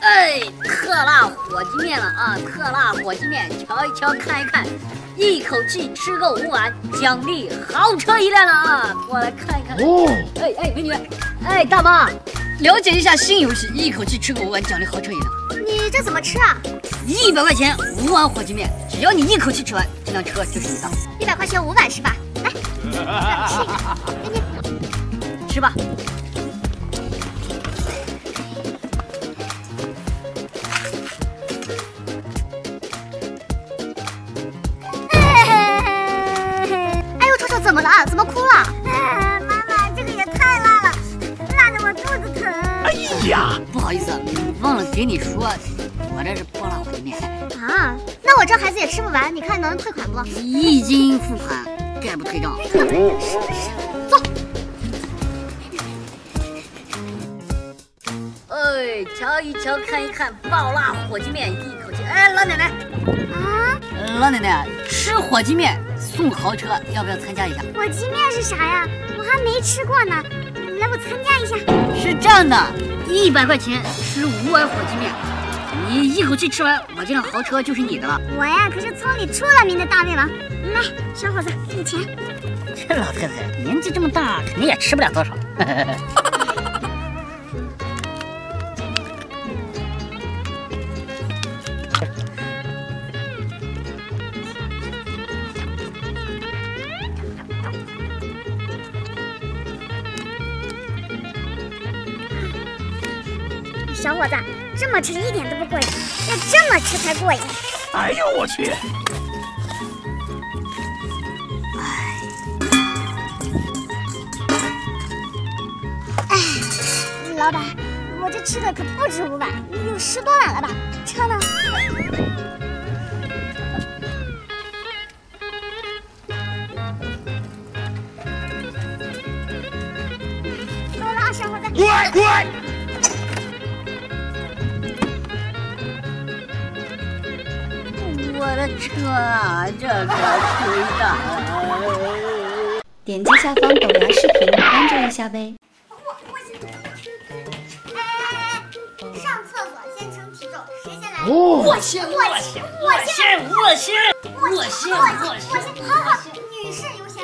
哎，特辣火鸡面了啊！特辣火鸡面，瞧一瞧，看一看，一口气吃够五碗，奖励豪车一辆了啊！过来看一看。哦，哎哎，美女，哎，大妈，了解一下新游戏，一口气吃够五碗，奖励豪车一辆。你这怎么吃啊？一百块钱五碗火鸡面，只要你一口气吃完，这辆车就是你的。一百块钱五碗是吧？来，吃一个，给你，吃吧。呀，不好意思，忘了给你说，我这是爆辣火鸡面。啊，那我这孩子也吃不完，你看能退款不？一经付款，概不退账。走。哎，瞧一瞧，看一看，爆辣火鸡面，一口气。哎，老奶奶。啊？老奶奶，吃火鸡面。送豪车，要不要参加一下？火鸡面是啥呀？我还没吃过呢。来，我参加一下。是这样的，一百块钱吃五碗火鸡面，你一口气吃完，我这辆豪车就是你的了。我呀，可是村里出了名的大胃王。来，小伙子，给你钱。这老太太年纪这么大，肯定也吃不了多少。伙子，这么吃一点都不过瘾，要这么吃才过瘾。哎呦我去！哎，老板，我这吃的可不止五碗，有十多碗了吧？车呢？走了，小伙子。乖乖。我的车啊，这可亏大了！点击下方抖牙视频关注一下呗。上厕所先称体重，谁先来？我先，我先，我先，我先，我先，我先，好好，女士优先。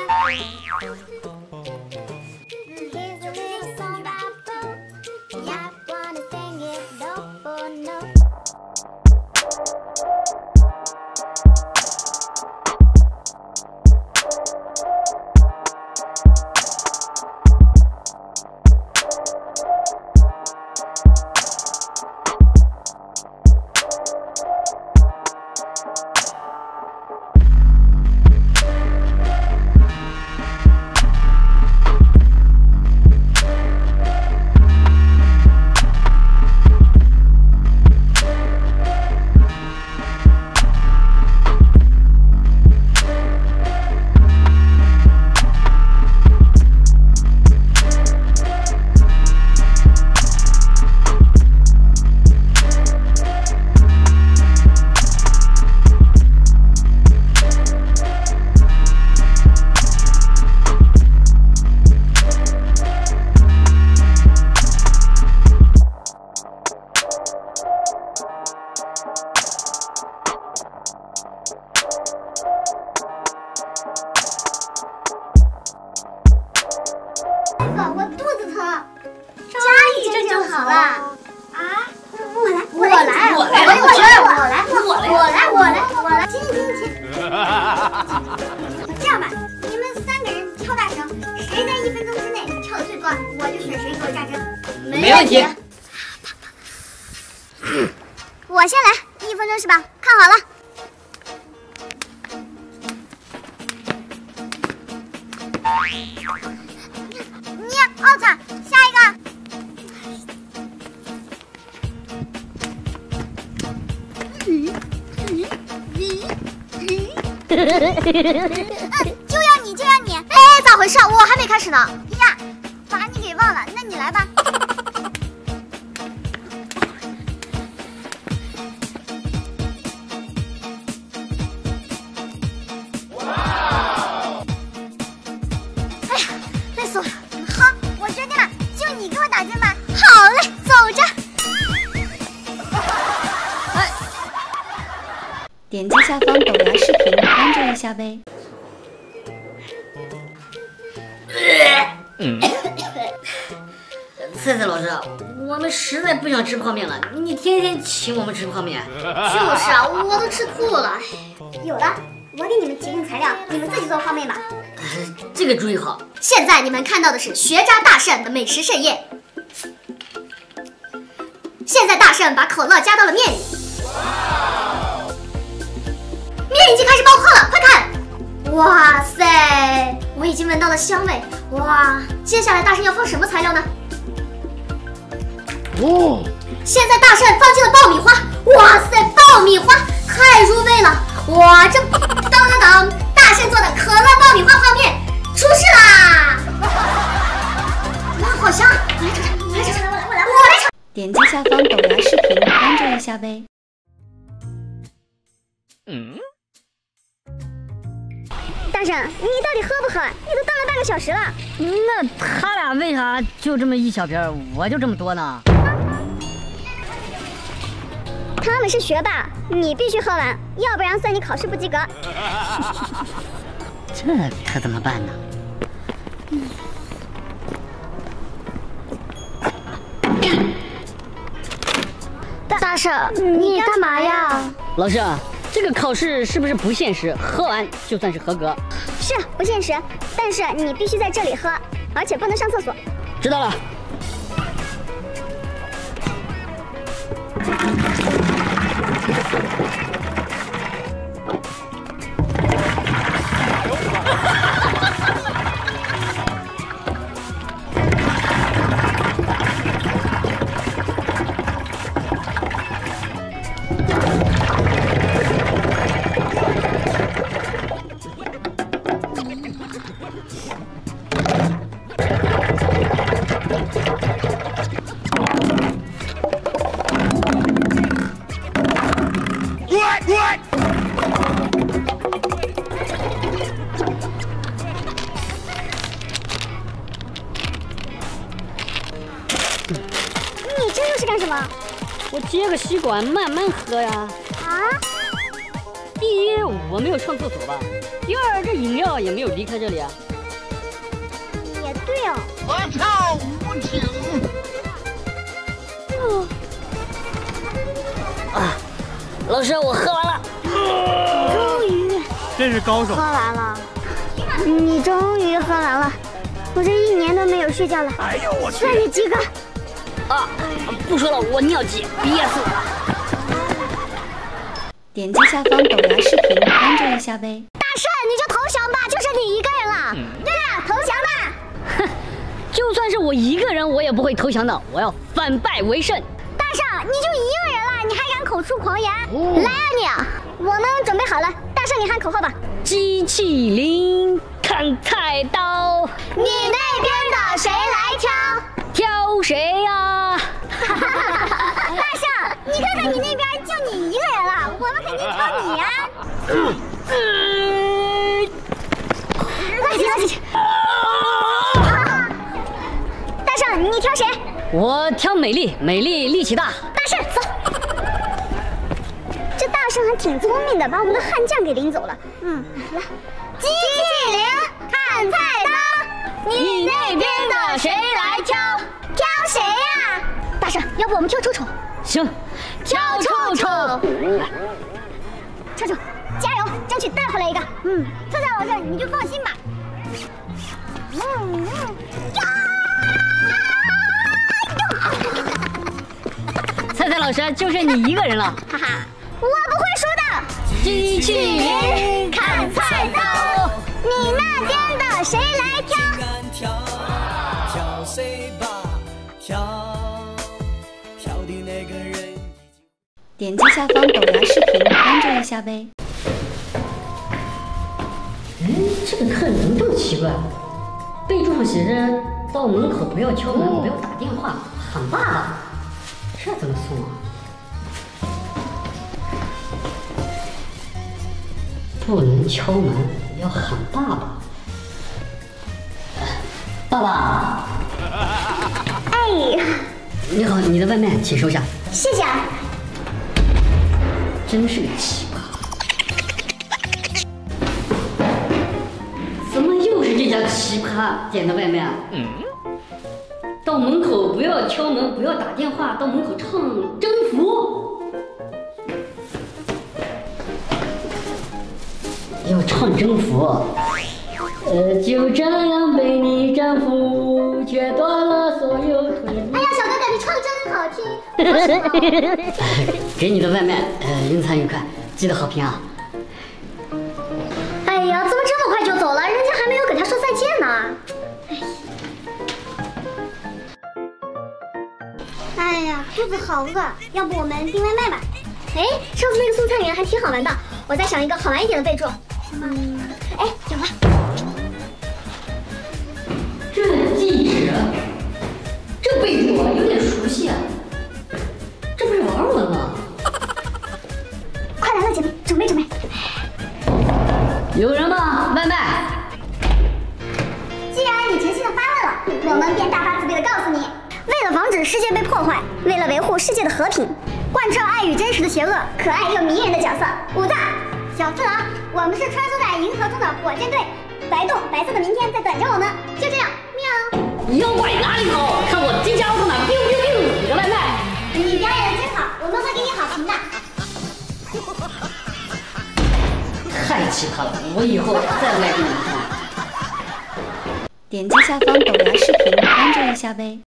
没问题。我先来，一分钟是吧？看好了。你奥特，下一个。就要你，就要你。哎，咋回事？我还没开始呢。呀，把你给忘了。那你来吧。菜菜老师，我们实在不想吃泡面了，你天天请我们吃泡面。就是啊，我都吃吐了。有的，我给你们提供材料，你们自己做泡面吧。这个主意好。现在你们看到的是学渣大圣的美食盛宴。现在大圣把可乐加到了面里，哇面已经开始冒泡了，快看！哇塞，我已经闻到了香味。哇，接下来大圣要放什么材料呢？哦，现在大圣放进了爆米花。哇塞，爆米花太入味了！哇，这当当当，就这么一小瓶，我就这么多呢？他们是学霸，你必须喝完，要不然算你考试不及格。这可怎么办呢？大婶，你干嘛呀？老师，这个考试是不是不限时？喝完就算是合格？是不限时，但是你必须在这里喝，而且不能上厕所。知道了。吸管慢慢喝呀。啊？第一，我没有上厕所吧？第二，这饮料也没有离开这里啊。也对哦。我操，无情。啊，老师，我喝完了。终于。真是高手。喝完了。你终于喝完了。我这一年都没有睡觉了。哎呦我去！算你及格。啊，不说了，我尿急，憋死了。点击下方抖牙视频关注一下呗。大圣，你就投降吧，就剩你一个人了。对了，投降吧。哼，就算是我一个人，我也不会投降的。我要反败为胜。大圣，你就一个人了，你还敢口出狂言？来啊你！我们准备好了，大圣你喊口号吧。机器灵，砍菜刀。你我挑美丽，美丽力气大。大圣走。这大圣还挺聪明的，把我们的悍将给领走了。嗯，来，机器灵，看菜刀。你那边的谁来挑？挑谁呀？大圣，要不我们挑臭臭？行，挑臭臭。臭臭，加油，争取带回来一个。嗯，臭菜老师你就放心吧。就剩你一个人了。哈哈，我不会输的。机器人砍菜刀。你那边的谁来挑？挑谁吧，挑挑的那个人。点击下方抖牙视频关注一下呗。哎，这个客人怎么这么奇怪？备注上写着到门口不要敲门，不要打电话，喊爸爸。这怎么送啊？不能敲门，要喊爸爸。爸爸，哎呀，你好，你的外卖，请收下。谢谢啊，真是个奇葩。怎么又是这家奇葩点的外卖啊？到门口不要敲门，不要打电话，到门口唱征服。要唱征服。呃，就这样被你征服，切断了所有退路。哎呀，小哥哥，你唱的真好听。给你的外卖，呃，用餐愉快，记得好评啊！哎呀，怎么这么快就走了？人家还没有给他说再见呢。哎呀，肚子好饿，要不我们订外卖吧？哎，上次那个送餐员还挺好玩的，我再想一个好玩一点的备注。嗯，哎，有了。这地址，这备注有点熟悉啊，这不是王文吗？快来了，姐妹，准备准备。有人吗？外卖。既然你诚心的发问了，我们便大发慈悲的告诉你：为了防止世界被破坏，为了维护世界的和平，贯彻爱与真实的邪恶，可爱又迷人的角色五藏小次郎，我们是穿梭在银河中的火箭队，白洞白色的明天在等着我们。就这样，喵。妖怪哪里跑？看我迪迦奥特曼，biu biu biu！你的外卖。你表演的真好，我们会给你好评的。太奇葩了，我以后再不来给你们看。点击下方抖牙视频关注一下呗。